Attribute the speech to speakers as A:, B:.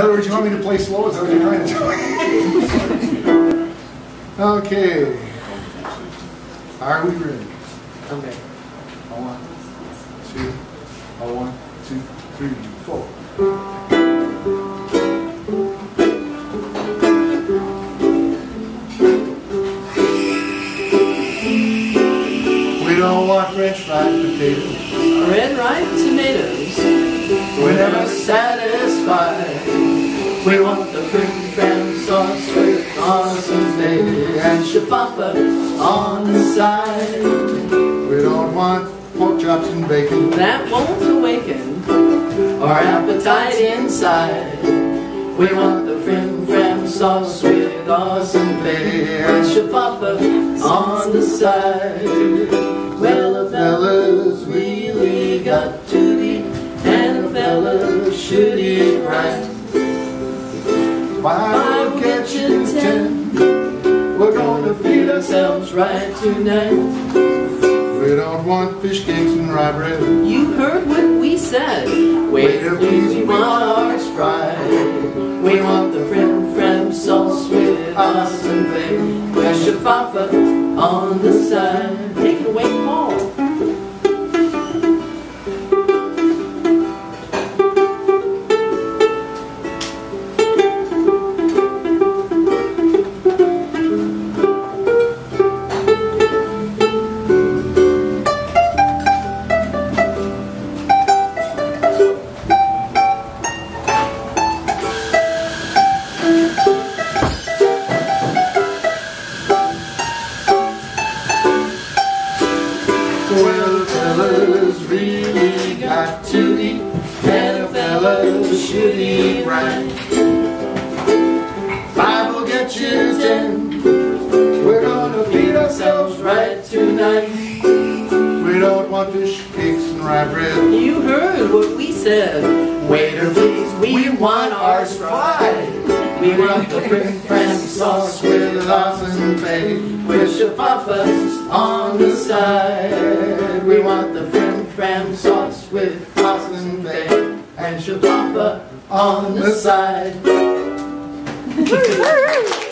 A: other words, you want me to play slow? Is that what you're trying to me? okay. Are we ready?
B: Okay.
A: A one, two, a one, two, three, four. We don't want French fried potatoes.
B: Red ripe tomatoes. We're never satisfied. We want the frim fram sauce with awesome baby and shapapa on the side.
A: We don't want pork chops and bacon.
B: That won't awaken our appetite inside. We want the frim fram sauce with awesome baby and shapapa on the side. Well, a fella's really got to eat, and a fella should eat right.
A: Why get you ten.
B: We're gonna feed ourselves right tonight.
A: We don't want fish cakes and rye bread.
B: You heard what we said. Waiter, please, we want ours fried. We want the frim fram sauce with awesome flavor. With shafafa on the side. Take it away, Paul.
A: Really got to eat, and a fella should eat right. Five will get you ten. We're gonna feed ourselves right.
B: Tonight.
A: We don't want fish cakes and rye bread.
B: You heard what we said. Waiter, please, we want ours fried. We want the frim fram sauce with awesome flavor. With shafafa on the side. We want the fram sauce with awesome flavor. And shafafa on the side.